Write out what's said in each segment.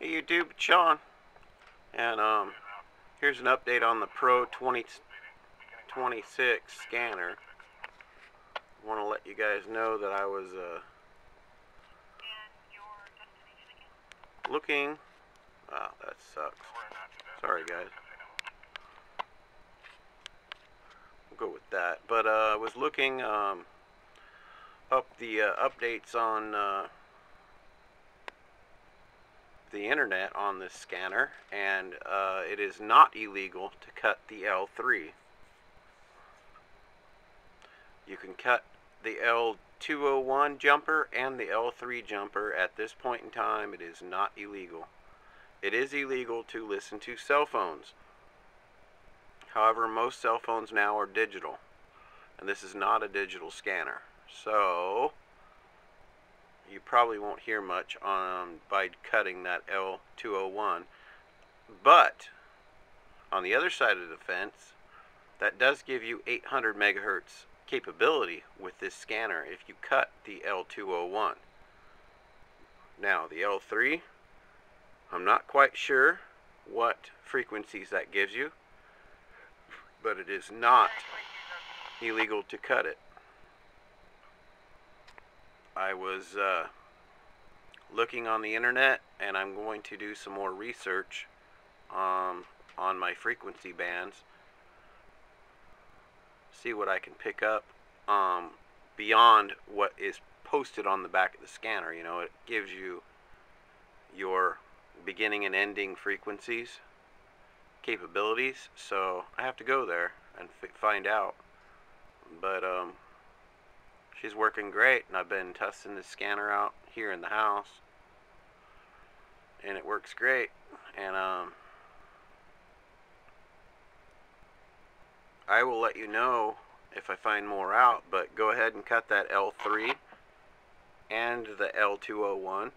Hey YouTube, it's Sean. And um, here's an update on the Pro 2026 scanner. I want to let you guys know that I was uh, looking. Wow, that sucks. Sorry guys. We'll go with that. But uh, I was looking um, up the uh, updates on uh, the internet on this scanner and uh, it is not illegal to cut the L3. You can cut the L201 jumper and the L3 jumper at this point in time. It is not illegal. It is illegal to listen to cell phones. However, most cell phones now are digital and this is not a digital scanner. So, you probably won't hear much on by cutting that L201. But on the other side of the fence, that does give you 800 megahertz capability with this scanner if you cut the L201. Now the L3, I'm not quite sure what frequencies that gives you, but it is not illegal to cut it. I was uh, looking on the internet and I'm going to do some more research um, on my frequency bands. See what I can pick up um, beyond what is posted on the back of the scanner you know? It gives you your beginning and ending frequencies capabilities so I have to go there and find out. But um, she's working great and I've been testing the scanner out here in the house and it works great and um, I will let you know if I find more out but go ahead and cut that L3 and the L201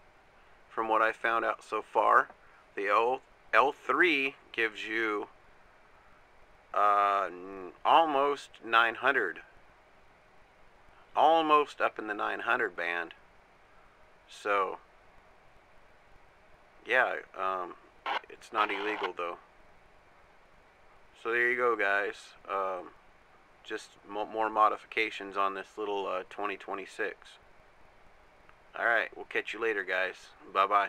from what I found out so far the L L3 gives you uh, almost 900 almost up in the 900 band. So, yeah, um, it's not illegal though. So there you go, guys. Um, just mo more modifications on this little uh, 2026. Alright, we'll catch you later, guys. Bye-bye.